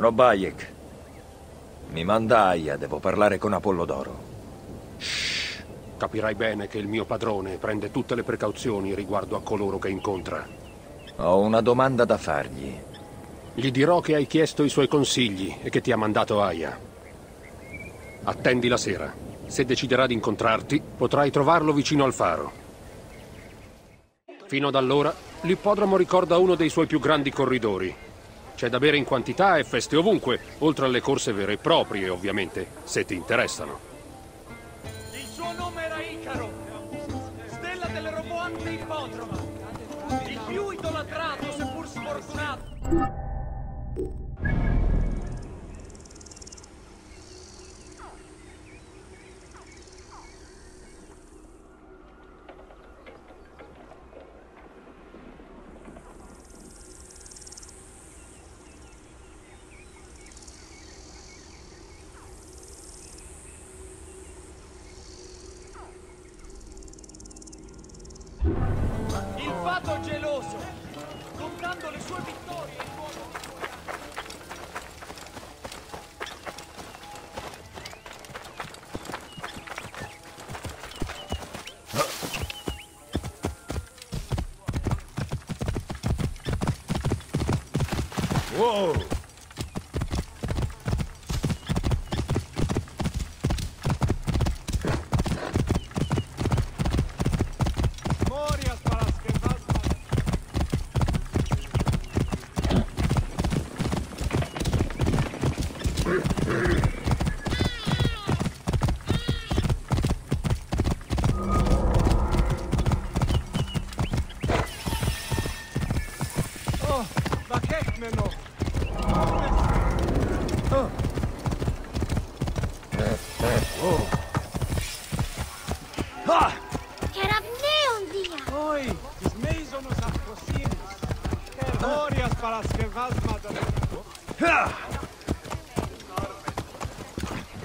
Sono Bayek. Mi manda Aya, devo parlare con Apollodoro. Capirai bene che il mio padrone prende tutte le precauzioni riguardo a coloro che incontra. Ho una domanda da fargli. Gli dirò che hai chiesto i suoi consigli e che ti ha mandato Aya. Attendi la sera. Se deciderà di incontrarti, potrai trovarlo vicino al faro. Fino ad allora, l'ippodromo ricorda uno dei suoi più grandi corridori. C'è da bere in quantità e feste ovunque, oltre alle corse vere e proprie, ovviamente, se ti interessano. Il suo nome era Icaro, stella delle roboanti ippodroma, il più idolatrato seppur sfortunato. Wow!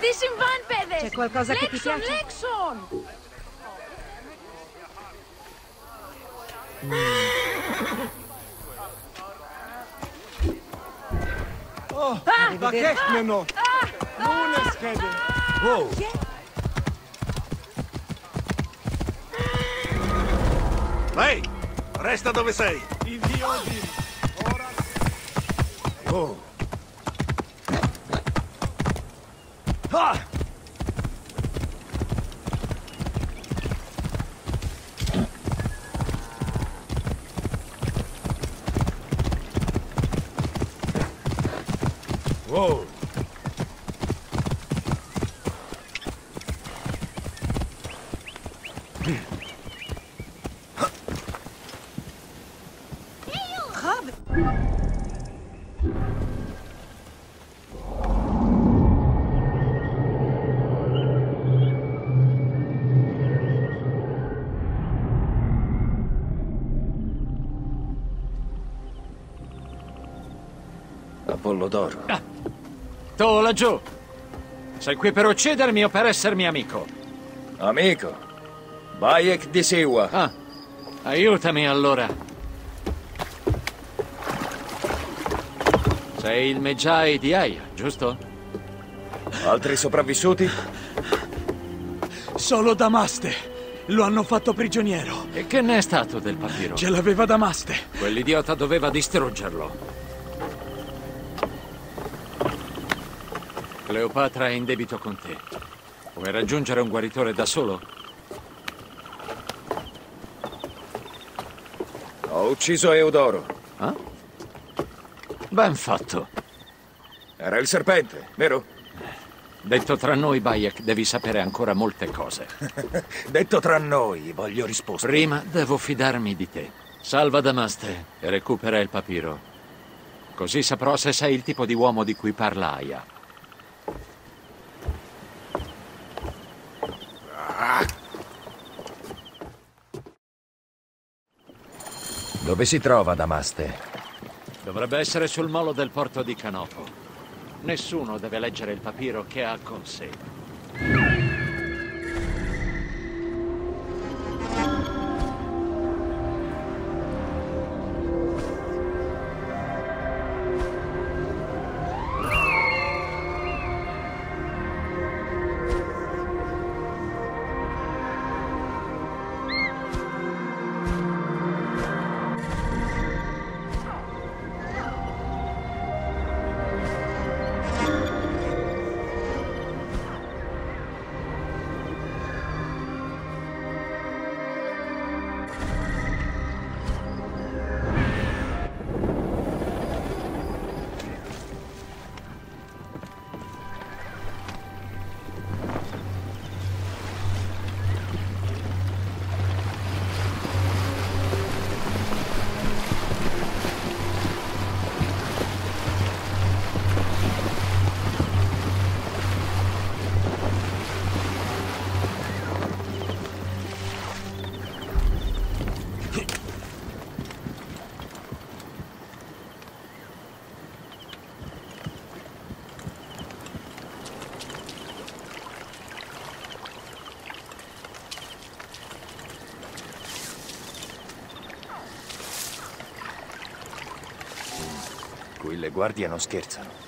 Disin Van Perez! C'è qualcosa Lexon, che ti piace? Lexon! Mm. Oh, ah, ma che ah! è no! Ah, non ah, schede! Ah, wow! Ah, Lei! Resta dove sei! Idioti! Wow! Apollodoro. Tu laggiù! Sei qui per uccidermi o per essermi amico? Amico. Bayek di Siwa. Ah, aiutami allora. Sei il Meggiai di Aya, giusto? Altri sopravvissuti? Solo Damaste. Lo hanno fatto prigioniero. E che ne è stato del papiro? Ce l'aveva Damaste. Quell'idiota doveva distruggerlo. Cleopatra è in debito con te. Vuoi raggiungere un guaritore da solo? Ho ucciso Eudoro. Ah? Ben fatto. Era il serpente, vero? Detto tra noi, Bayek, devi sapere ancora molte cose. Detto tra noi, voglio risposte. Prima devo fidarmi di te. Salva Damaste e recupera il papiro. Così saprò se sei il tipo di uomo di cui parla Aya. Dove si trova Damaste? Dovrebbe essere sul molo del porto di Canopo. Nessuno deve leggere il papiro che ha con sé. Guardie non scherzano.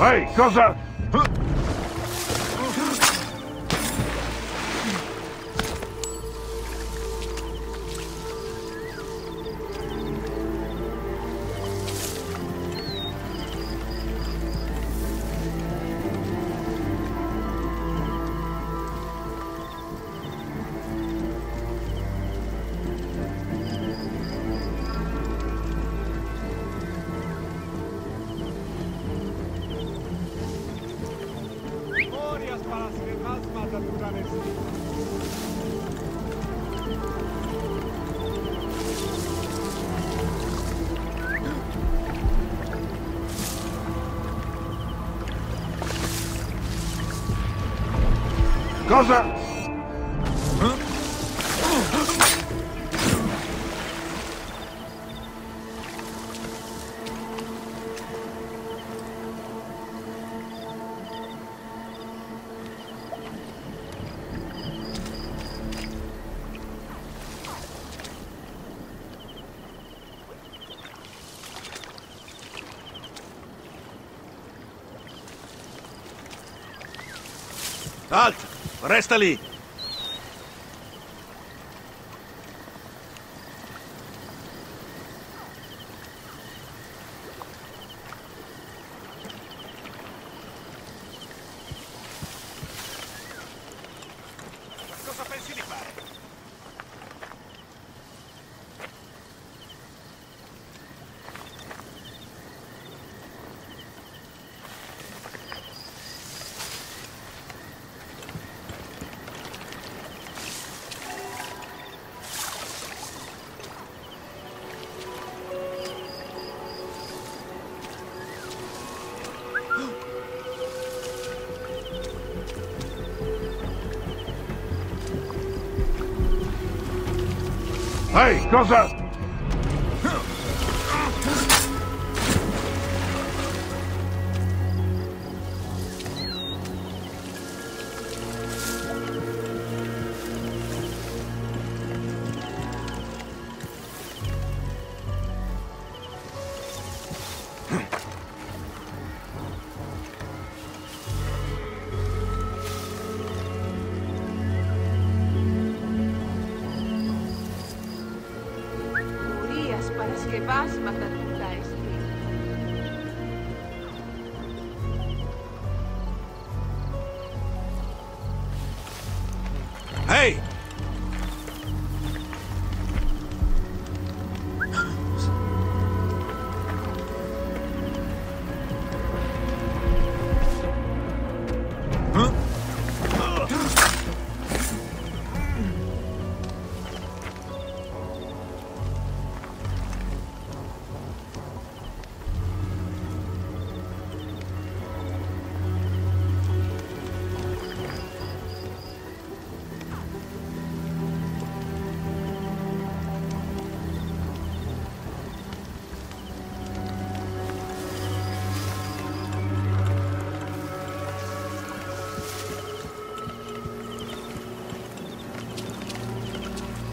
Ehi, cosa? Cosa? Alt! Resta lì! Ehi, cosa? Hey!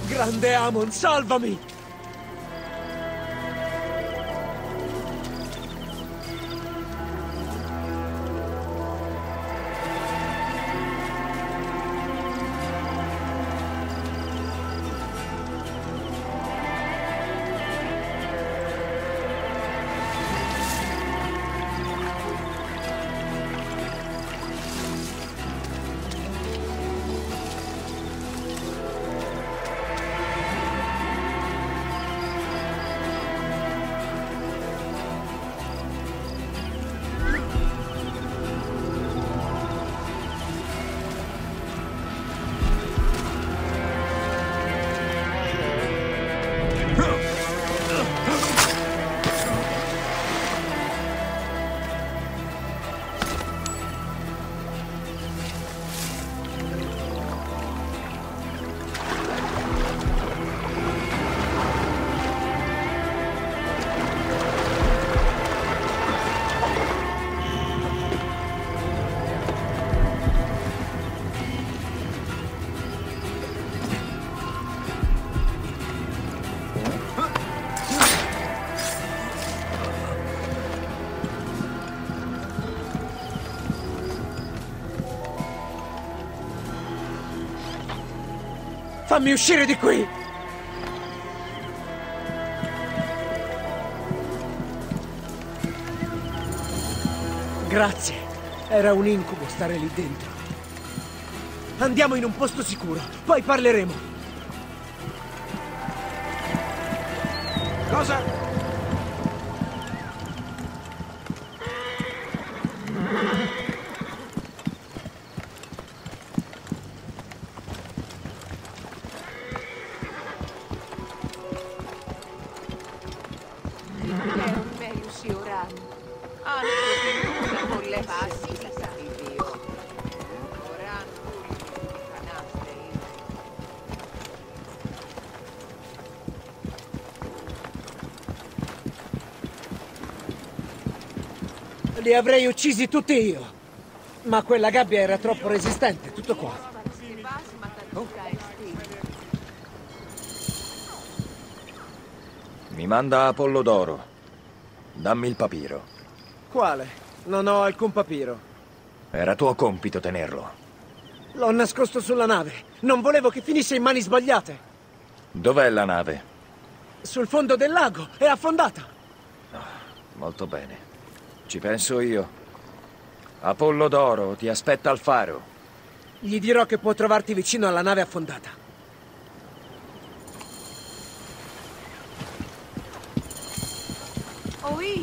Grande Amon, salvami! Fammi uscire di qui! Grazie. Era un incubo stare lì dentro. Andiamo in un posto sicuro, poi parleremo. Cosa? Li avrei uccisi tutti io. Ma quella gabbia era troppo resistente, tutto qua. Esti. Mi manda Apollo d'Oro. Dammi il papiro. Quale? Non ho alcun papiro. Era tuo compito tenerlo. L'ho nascosto sulla nave. Non volevo che finisse in mani sbagliate. Dov'è la nave? Sul fondo del lago. È affondata. Molto bene. Ci penso io. Apollo d'Oro ti aspetta al faro. Gli dirò che può trovarti vicino alla nave affondata. Oh, io.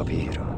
Papiro.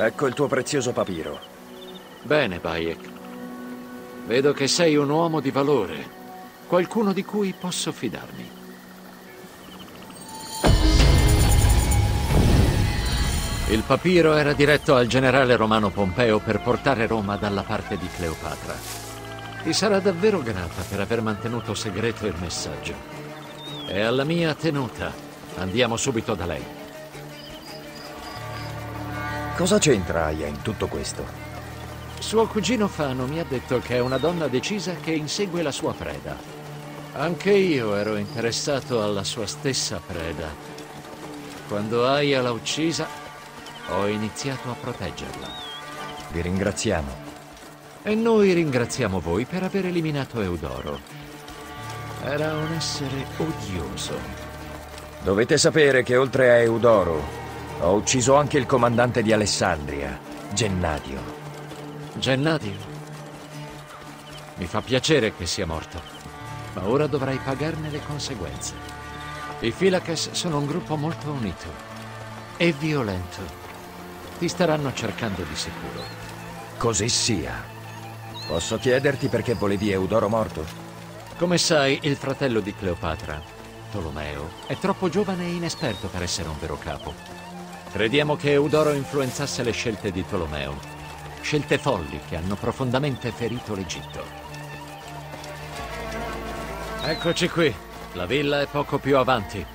Ecco il tuo prezioso papiro. Bene, Bayek. Vedo che sei un uomo di valore. Qualcuno di cui posso fidarmi. Il papiro era diretto al generale romano Pompeo per portare Roma dalla parte di Cleopatra. Ti sarà davvero grata per aver mantenuto segreto il messaggio. È alla mia tenuta. Andiamo subito da lei. Cosa c'entra Aya in tutto questo? Suo cugino Fano mi ha detto che è una donna decisa che insegue la sua preda. Anche io ero interessato alla sua stessa preda. Quando Aya l'ha uccisa, ho iniziato a proteggerla. Vi ringraziamo. E noi ringraziamo voi per aver eliminato Eudoro. Era un essere odioso. Dovete sapere che oltre a Eudoro ho ucciso anche il comandante di Alessandria, Gennadio. Gennadio. Mi fa piacere che sia morto, ma ora dovrai pagarne le conseguenze. I Filakes sono un gruppo molto unito e violento. Ti staranno cercando di sicuro. Così sia. Posso chiederti perché volevi Eudoro morto? Come sai, il fratello di Cleopatra, Tolomeo, è troppo giovane e inesperto per essere un vero capo. Crediamo che Eudoro influenzasse le scelte di Tolomeo. Scelte folli che hanno profondamente ferito l'Egitto. Eccoci qui. La villa è poco più avanti.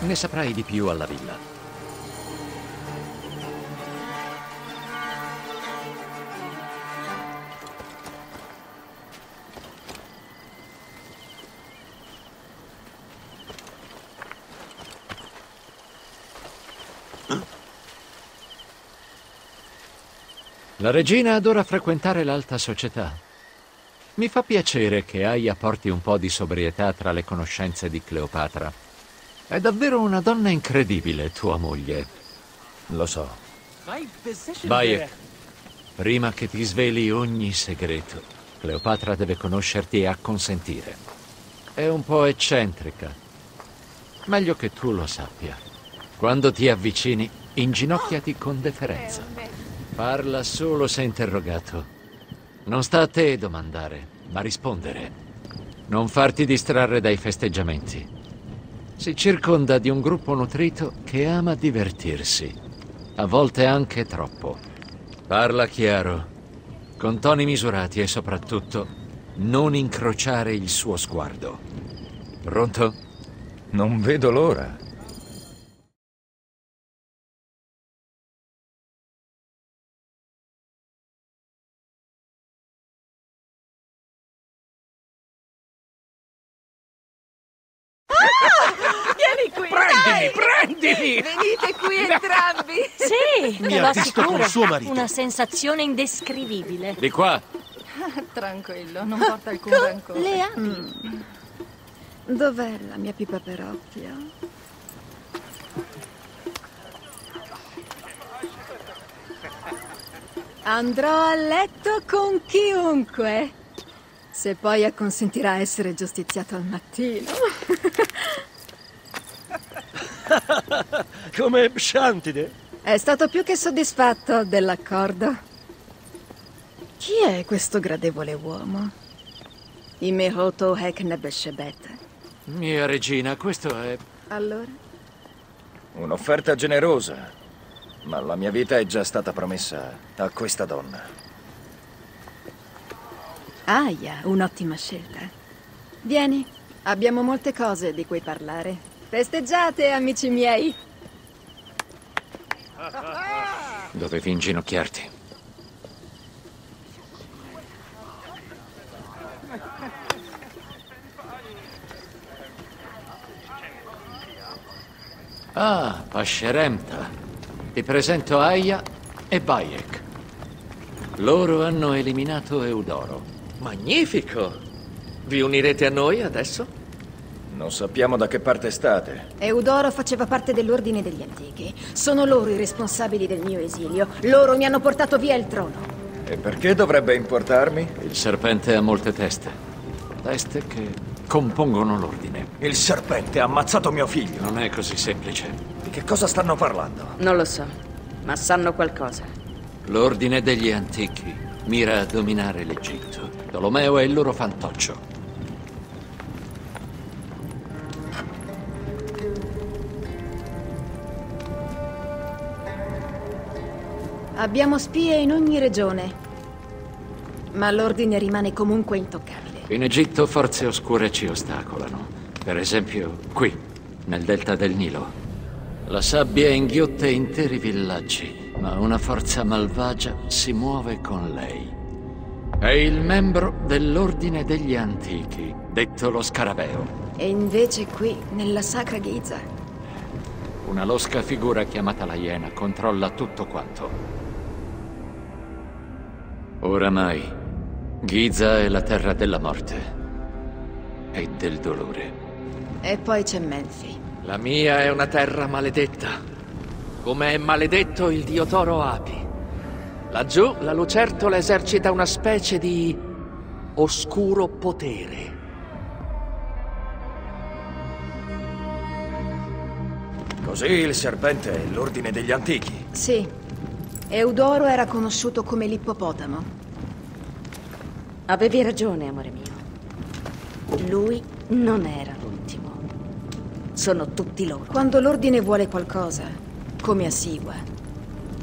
Ne saprai di più alla villa. La regina adora frequentare l'alta società. Mi fa piacere che Aya porti un po' di sobrietà tra le conoscenze di Cleopatra. È davvero una donna incredibile, tua moglie. Lo so. Bayek, prima che ti sveli ogni segreto, Cleopatra deve conoscerti e acconsentire. È un po' eccentrica. Meglio che tu lo sappia. Quando ti avvicini, inginocchiati con deferenza. Parla solo se interrogato. Non sta a te domandare, ma rispondere. Non farti distrarre dai festeggiamenti. Si circonda di un gruppo nutrito che ama divertirsi, a volte anche troppo. Parla chiaro, con toni misurati e soprattutto non incrociare il suo sguardo. Pronto? Non vedo l'ora. Vieni qui! Prendimi, prendimi! Venite qui entrambi! Sì, Mi lo visto con suo marito. Una sensazione indescrivibile. Di qua. Tranquillo, non porta alcun rancore. Le ami? Dov'è la mia pipa per oppio? Andrò a letto con chiunque. Se poi acconsentirà a essere giustiziato al mattino. Come Shantide. È stato più che soddisfatto dell'accordo. Chi è questo gradevole uomo? Imehoto Heknebeshebet. Mia regina, questo è... Allora? Un'offerta generosa. Ma la mia vita è già stata promessa a questa donna. Aia, un'ottima scelta. Vieni, abbiamo molte cose di cui parlare. Festeggiate, amici miei! Dovevi inginocchiarti. Ah, Pasceremta. Ti presento Aya e Bayek. Loro hanno eliminato Eudoro. Magnifico! Vi unirete a noi adesso? Non sappiamo da che parte state. Eudoro faceva parte dell'Ordine degli Antichi. Sono loro i responsabili del mio esilio. Loro mi hanno portato via il trono. E perché dovrebbe importarmi? Il serpente ha molte teste. Teste che compongono l'ordine. Il serpente ha ammazzato mio figlio. Non è così semplice. Di che cosa stanno parlando? Non lo so, ma sanno qualcosa. L'ordine degli antichi mira a dominare l'Egitto. Tolomeo è il loro fantoccio. Abbiamo spie in ogni regione. Ma l'ordine rimane comunque intoccabile. In Egitto forze oscure ci ostacolano. Per esempio, qui, nel delta del Nilo. La sabbia inghiotte interi villaggi, ma una forza malvagia si muove con lei. È il membro dell'Ordine degli Antichi, detto lo Scarabeo. E invece qui, nella sacra Giza, Una losca figura chiamata la Iena controlla tutto quanto. Oramai Giza è la terra della morte e del dolore. E poi c'è Menfi. La mia è una terra maledetta, come è maledetto il dio Toro Api. Laggiù la lucertola esercita una specie di oscuro potere. Così il serpente è l'ordine degli antichi. Sì. Eudoro era conosciuto come l'ippopotamo. Avevi ragione, amore mio. Lui non era l'ultimo. Sono tutti loro. Quando l'ordine vuole qualcosa, come a Siwa,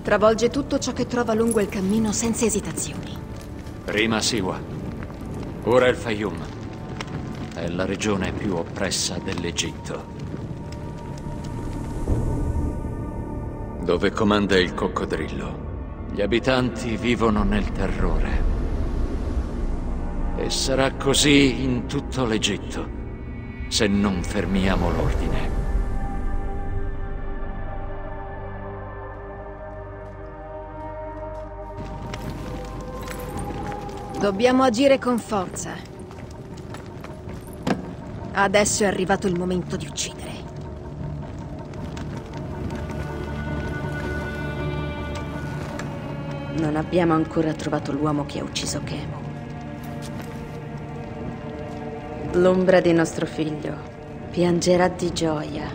travolge tutto ciò che trova lungo il cammino senza esitazioni. Prima Siwa, ora il Fayum. È la regione più oppressa dell'Egitto. Dove comanda il coccodrillo. Gli abitanti vivono nel terrore. E sarà così in tutto l'Egitto, se non fermiamo l'ordine. Dobbiamo agire con forza. Adesso è arrivato il momento di uccidere. Non abbiamo ancora trovato l'uomo che ha ucciso Chemo. L'ombra di nostro figlio piangerà di gioia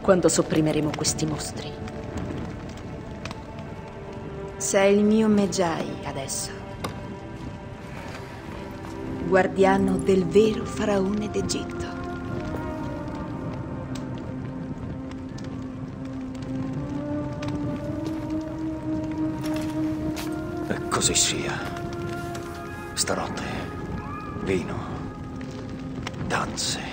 quando sopprimeremo questi mostri. Sei il mio Medjai adesso. Guardiano del vero faraone d'Egitto. Così sia. Stanotte, vino, danze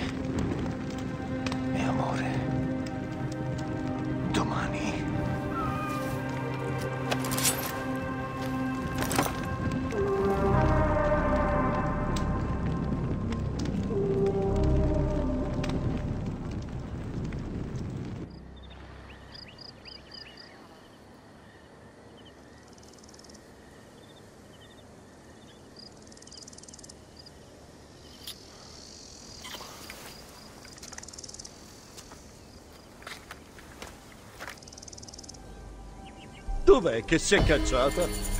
Dov'è che si è cacciata?